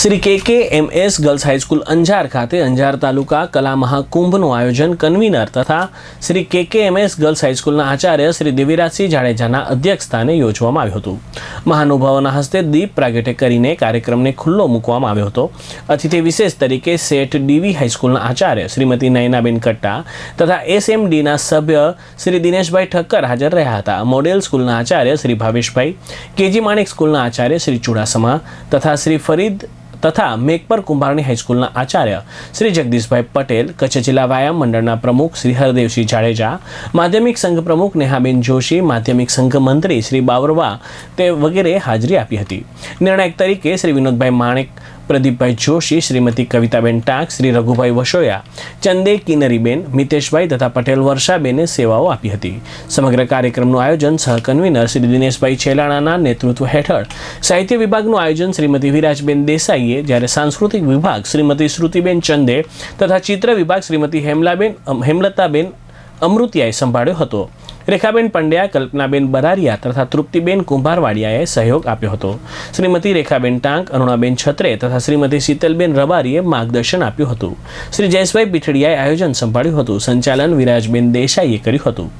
Shri K K M S girls high school Anjar ખાતે અંજાર તાલુકા કલા મહાકુંભનું આયોજન કન્વીનર તથા Shri K K M S girls હાઈસ્કૂલના Acharya Shri દેવીરાજસિંહ જાડેજાના અધ્યક્ષસ્થાને યોજવામાં આવ્યું હતું. મહાનુભાવોના હસ્તે દીપ પ્રાગટ્ય કરીને કાર્યક્રમને ખુલ્લો મૂકવામાં આવ્યો હતો. અતિથિ વિશેષ તરીકે સેઠ ડીવી હાઈસ્કૂલના આચાર્ય શ્રીમતી નયનાબેન કટ્ટા તથા એસએમડીના સભ્ય શ્રી દિનેશભાઈ ઠક્કર હાજર રહ્યા હતા. મોડેલ સ્કૂલના આચાર્ય શ્રી ભાવેશભાઈ, કેજી માણેક સ્કૂલના આચાર્ય શ્રી ચુડાસમા તથા શ્રી ફરીદ તથા મેઘપર કુંભારણી હાઈસ્કૂલના આચાર્ય શ્રી જગદીશભાઈ પટેલ, કચ્છ જિલ્લા વ્યાયામ મંડળના પ્રમુખ શ્રી હરદેવસિંહ જાડેજા, માધ્યમિક સંઘ પ્રમુખ નેહાબેન જોશી, માધ્યમિક સંઘ મંત્રી શ્રી બાવરવા તે વગેરે હાજરી આપી હતી. નિર્ણાયક તરીકે શ્રી વિનોદભાઈ માણેક પ્રદીપભાઈ જોશી, શ્રીમતી કવિતાબેન ટાંક, શ્રી રઘુભાઈ વશોયા ચંદે કિનરીબેન, મિતેશભાઈ તથા પટેલ વર્ષાબેને સેવાઓ આપી હતી. સમગ્ર કાર્યક્રમનું આયોજન સહકન્વીનર શ્રી દિનેશભાઈ છેલાણાના નેતૃત્વ હેઠળ સાહિત્ય વિભાગનું આયોજન શ્રીમતી વિરાજબેન દેસાઈએ, જ્યારે સાંસ્કૃતિક વિભાગ શ્રીમતી શ્રુતિબેન ચંદે તથા ચિત્ર વિભાગ શ્રીમતી હેમલાબેન હેમલતાબેન અમૃતિયાએ સંભાળ્યો હતો. રેખાબેન પંડ્યા કલ્પનાબેન બરારિયા તથા તૃપ્તિબેન કુંભારવાડિયાએ સહયોગ આપ્યો હતો. શ્રીમતી રેખાબેન ટાંક, અરુણાબેન છત્રે તથા શ્રીમતી શીતલબેન રબારીએ માર્ગદર્શન આપ્યું હતું. શ્રી જયેશભાઈ પીઠડિયાએ આયોજન સંભાળ્યું હતું. સંચાલન વિરાજબેન દેસાઈએ કર્યું હતું.